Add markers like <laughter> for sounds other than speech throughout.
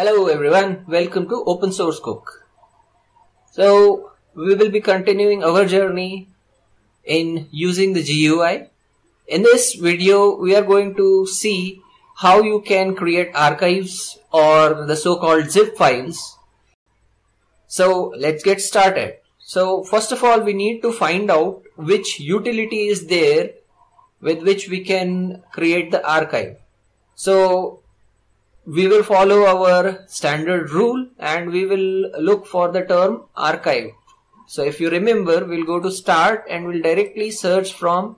Hello everyone, welcome to Open Source Cook. So we will be continuing our journey in using the GUI. In this video we are going to see how you can create archives or the so-called zip files. So let's get started. So first of all we need to find out which utility is there with which we can create the archive. So we will follow our standard rule and we will look for the term archive. So if you remember, we'll go to start and we'll directly search from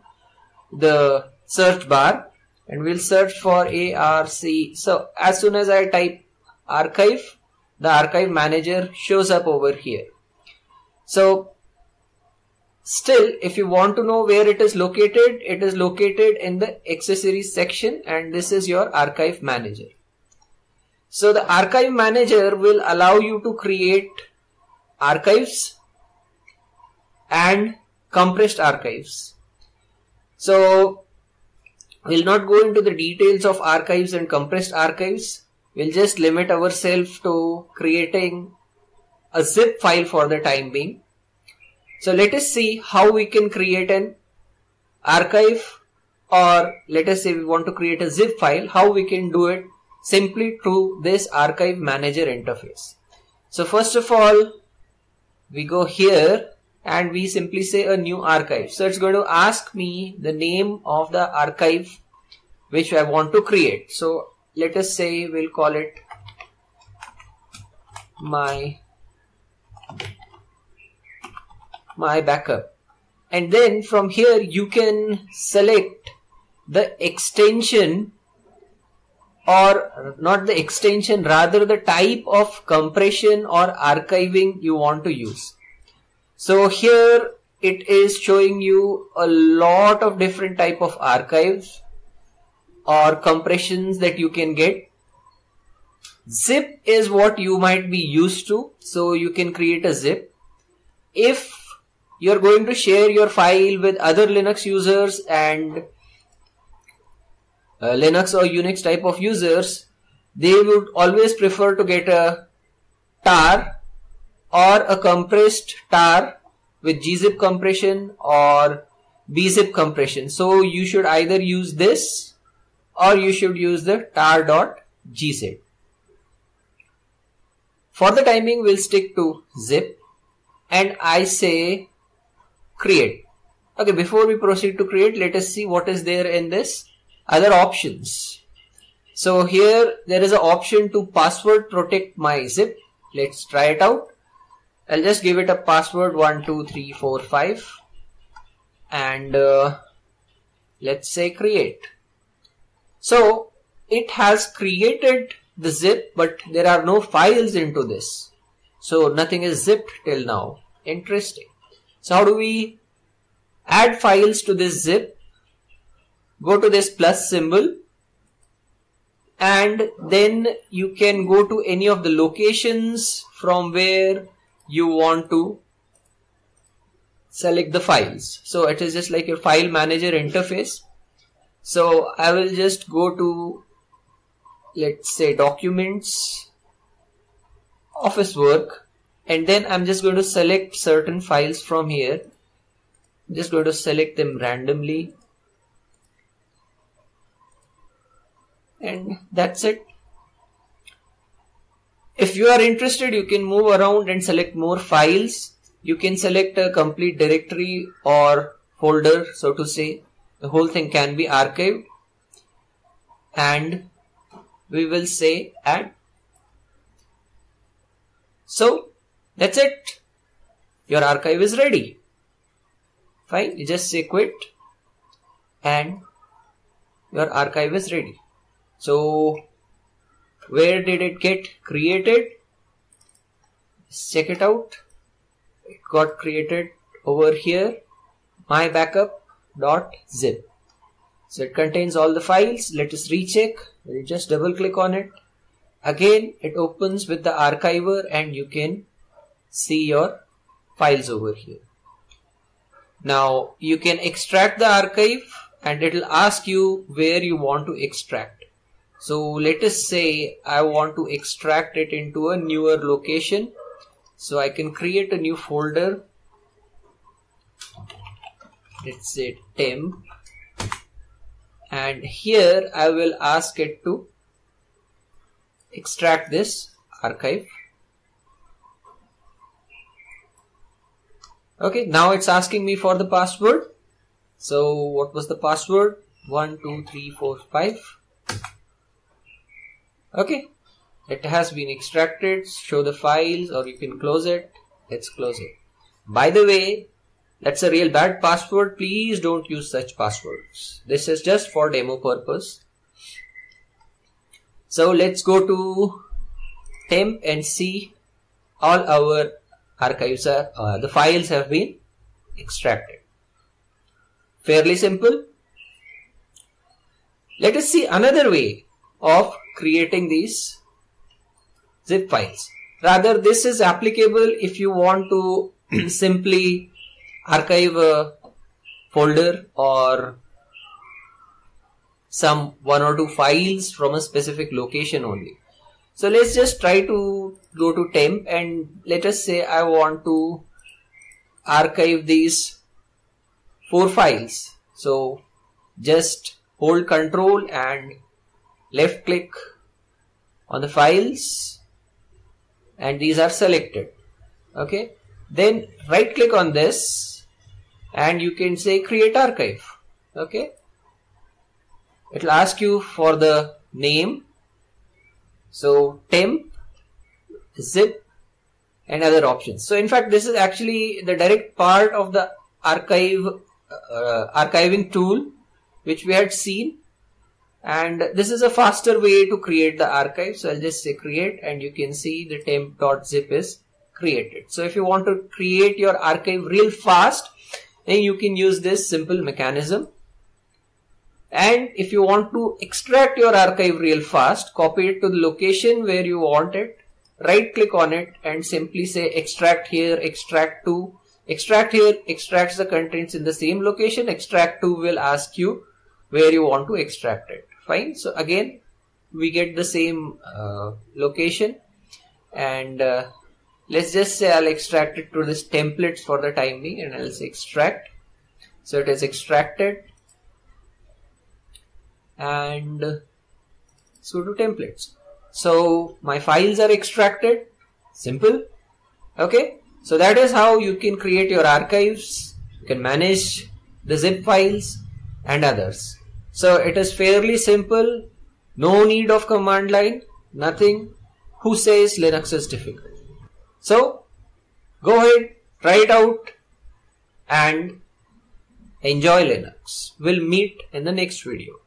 the search bar and we'll search for ARC. So as soon as I type archive, the archive manager shows up over here. So Still, if you want to know where it is located, it is located in the accessories section and this is your archive manager. So the archive manager will allow you to create archives and compressed archives. So we'll not go into the details of archives and compressed archives. We'll just limit ourselves to creating a zip file for the time being. So let us see how we can create an archive or let us say we want to create a zip file, how we can do it simply through this archive manager interface. So first of all, we go here and we simply say a new archive. So it's going to ask me the name of the archive which I want to create. So let us say we'll call it my my backup and then from here you can select the extension or not the extension rather the type of compression or archiving you want to use. So here it is showing you a lot of different type of archives or compressions that you can get. Zip is what you might be used to so you can create a zip. If you're going to share your file with other linux users and uh, Linux or Unix type of users, they would always prefer to get a tar or a compressed tar with gzip compression or bzip compression. So you should either use this or you should use the tar.gzip. For the timing, we'll stick to zip and I say create. Okay, before we proceed to create, let us see what is there in this other options. So here there is an option to password protect my zip. Let's try it out. I'll just give it a password 12345 and uh, let's say create. So it has created the zip but there are no files into this. So nothing is zipped till now. Interesting. So how do we add files to this zip? Go to this plus symbol and then you can go to any of the locations from where you want to select the files. So it is just like your file manager interface. So I will just go to let's say documents, office work and then I'm just going to select certain files from here. I'm just going to select them randomly and that's it. If you are interested you can move around and select more files. You can select a complete directory or folder so to say. The whole thing can be archived. And we will say add. So that's it. Your archive is ready. Fine you just say quit. And your archive is ready so where did it get created? Check it out. It got created over here. My backup dot zip. So it contains all the files. Let us recheck. We'll just double click on it. Again, it opens with the archiver and you can see your files over here. Now you can extract the archive and it will ask you where you want to extract. So let us say I want to extract it into a newer location. So I can create a new folder. Let's say temp. And here I will ask it to extract this archive. Okay, now it's asking me for the password. So what was the password? 1, 2, 3, 4, 5. Okay, it has been extracted. Show the files or you can close it. Let's close it. By the way, that's a real bad password. Please don't use such passwords. This is just for demo purpose. So let's go to temp and see all our archives are, uh, the files have been extracted. Fairly simple. Let us see another way of creating these zip files. Rather, this is applicable if you want to <clears throat> simply archive a folder or some one or two files from a specific location only. So let's just try to go to temp and let us say I want to archive these four files. So just hold control and left click on the files and these are selected. Okay. Then right click on this and you can say create archive. Okay. It will ask you for the name so temp, zip and other options. So in fact this is actually the direct part of the archive uh, archiving tool which we had seen and this is a faster way to create the archive. So I'll just say create and you can see the temp.zip is created. So if you want to create your archive real fast then you can use this simple mechanism and if you want to extract your archive real fast, copy it to the location where you want it, right click on it and simply say extract here, extract to. Extract here extracts the contents in the same location, extract to will ask you where you want to extract it. Fine. So again, we get the same uh, location and uh, let's just say I'll extract it to this templates for the time being and I'll say extract. So it is extracted and sudo templates. So my files are extracted. Simple. Okay. So that is how you can create your archives. You can manage the zip files and others. So it is fairly simple. No need of command line. Nothing. Who says Linux is difficult? So go ahead, try it out and enjoy Linux. We'll meet in the next video.